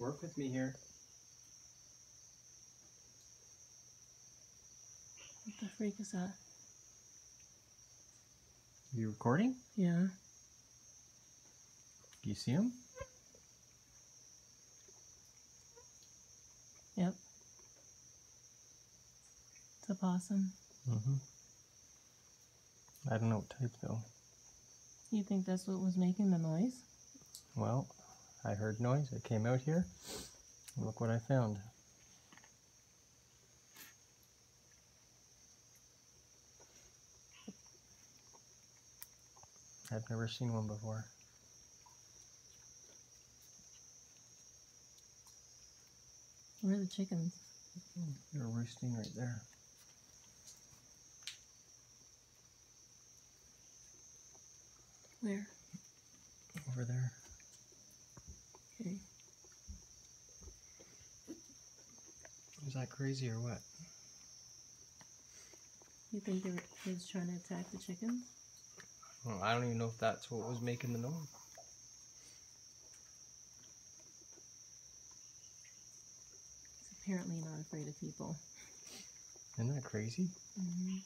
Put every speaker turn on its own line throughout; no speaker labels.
Work with me here.
What the freak is that?
You recording?
Yeah.
Do you see him?
Yep. It's a possum.
Mm-hmm. I don't know what type though.
You think that's what was making the noise?
Well, I heard noise. I came out here. and Look what I found. I've never seen one before.
Where are the chickens?
They're roosting right there.
Where?
Over there. Is that crazy or what?
You think it was trying to attack the chickens?
Well, I don't even know if that's what was making the noise.
It's apparently not afraid of people.
Isn't that crazy?
Mm-hmm.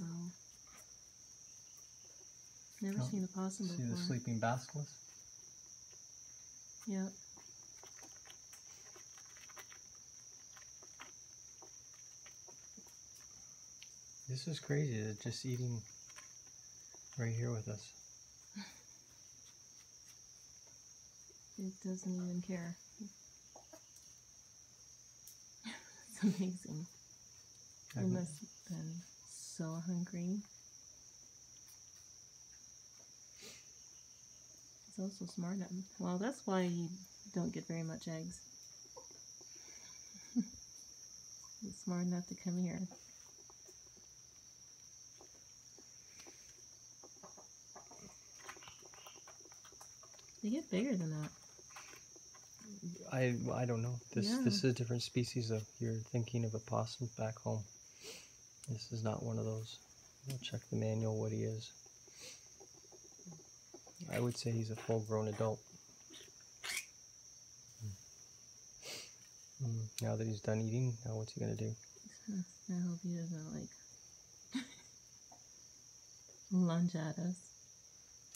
Wow. Never
Oh,
seen a possum
See
before.
the sleeping basilisk?
Yep.
This is crazy. They're just eating right here with us.
It doesn't even care. it's amazing.
I've-
must have been so hungry. It's also smart. at- Well, that's why you don't get very much eggs. it's smart enough to come here. They get bigger than that.
I I don't know. This
Yeah.
this is a different species though. You're thinking of a possum back home. This is not one of those. We'll check the manual what he is. I would say he's a full grown adult. Mm, Now that he's done eating, now what's he gonna do?
I hope he doesn't like lunge at us.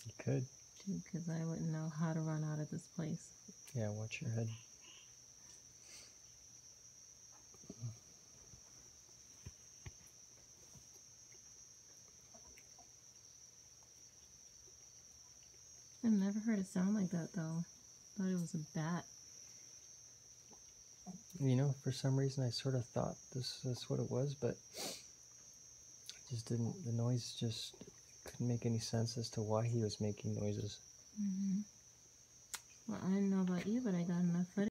He could.
Because I wouldn't know how to run out of this place.
Yeah, watch your head.
I've never heard it sound like that though. Thought it was a bat.
You know, for some reason I sort of thought this is what it was, but it just didn't. The noise just couldn't make any sense as to why he was making noises.
Mm-hmm. Well, I don't know about you, but I got enough footage.